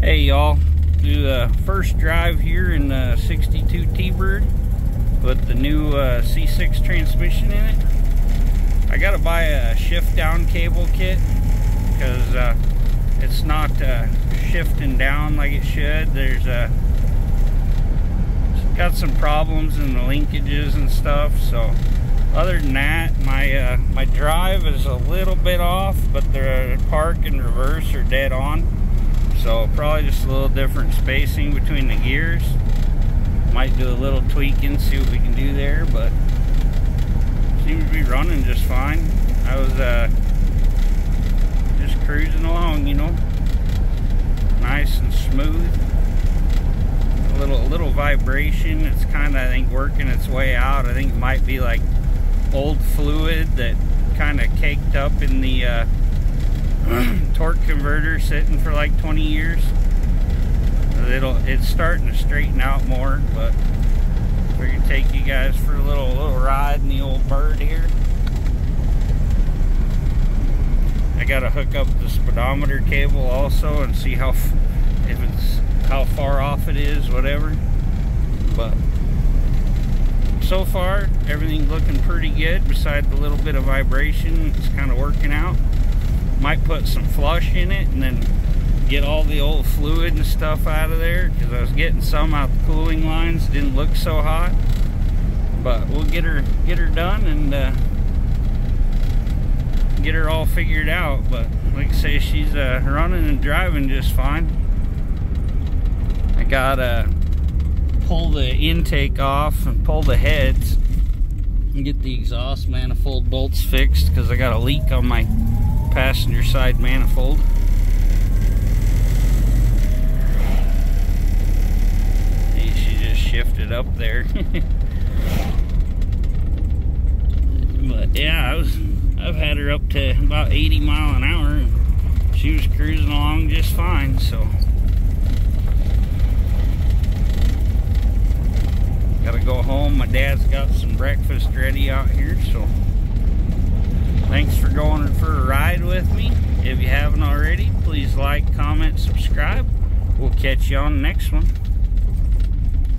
Hey y'all, do the first drive here in the 62 T-Bird with the new uh, C6 transmission in it. I gotta buy a shift down cable kit because uh, it's not uh, shifting down like it should. There's uh, got some problems in the linkages and stuff. So other than that, my uh, my drive is a little bit off, but the park and reverse are dead on. So probably just a little different spacing between the gears. Might do a little tweaking, see what we can do there, but seems to be running just fine. I was uh, just cruising along, you know, nice and smooth. A little, a little vibration. It's kind of, I think, working its way out. I think it might be like old fluid that kind of caked up in the uh, torque converter sitting for like 20 years. It'll it's starting to straighten out more, but we're gonna take you guys for a little little ride in the old bird here. I gotta hook up the speedometer cable also and see how if it's how far off it is, whatever. But so far, everything's looking pretty good. Besides the little bit of vibration, it's kind of working out might put some flush in it and then get all the old fluid and stuff out of there because I was getting some out the cooling lines didn't look so hot. But we'll get her get her done and uh, get her all figured out. But like I say she's uh, running and driving just fine. I gotta pull the intake off and pull the heads and get the exhaust manifold bolts fixed because I got a leak on my passenger side manifold. she just shifted up there. but yeah, I was I've had her up to about 80 mile an hour and she was cruising along just fine, so gotta go home. My dad's got some breakfast ready out here, so Thanks for going with me. If you haven't already, please like, comment, subscribe. We'll catch you on the next one.